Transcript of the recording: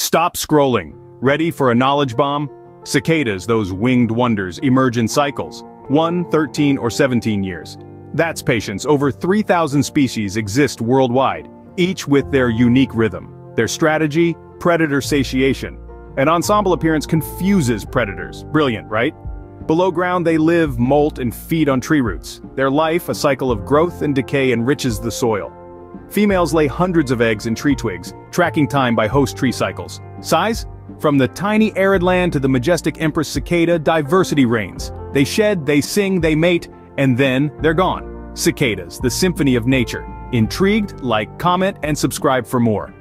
Stop scrolling. Ready for a knowledge bomb? Cicadas, those winged wonders, emerge in cycles. 1, 13, or 17 years. That's patience. Over 3,000 species exist worldwide, each with their unique rhythm. Their strategy, predator satiation. An ensemble appearance confuses predators. Brilliant, right? Below ground they live, molt, and feed on tree roots. Their life, a cycle of growth and decay enriches the soil. Females lay hundreds of eggs in tree twigs, tracking time by host tree cycles. Size? From the tiny arid land to the majestic empress cicada, diversity reigns. They shed, they sing, they mate, and then they're gone. Cicadas, the symphony of nature. Intrigued? Like, comment, and subscribe for more.